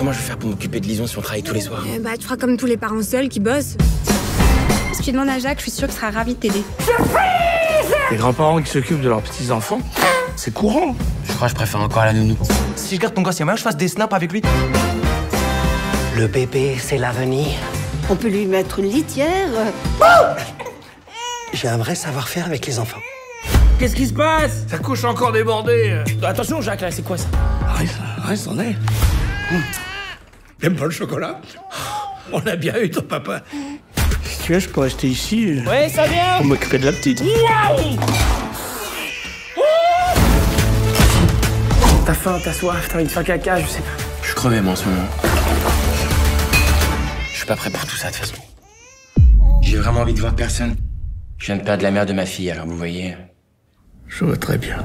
Comment je vais faire pour m'occuper de Lison si on travaille tous les soirs Eh bah, tu feras comme tous les parents seuls qui bossent. Si tu demandes à Jacques, je suis sûre qu'il sera ravi de t'aider. Les grands-parents qui s'occupent de leurs petits-enfants, c'est courant. Je crois que je préfère encore la nounou. Si je garde ton gosse, il y a moyen que je fasse des snaps avec lui? Le bébé, c'est l'avenir. On peut lui mettre une litière. J'ai un vrai savoir-faire avec les enfants. Qu'est-ce qui se passe? Ça couche encore débordé. Attention, Jacques, là, c'est quoi ça? Reste, reste, on est. T'aimes pas le chocolat On a bien eu ton papa. Si tu veux, je peux rester ici. Ouais, ça vient Pour m'occuper de la petite. T'as faim, t'as soif, t'as envie de faire caca, je sais pas. Je suis crevé, moi, en ce moment. Je suis pas prêt pour tout ça, de toute façon. J'ai vraiment envie de voir personne. Je viens de perdre la mère de ma fille, alors vous voyez. Je vois très bien.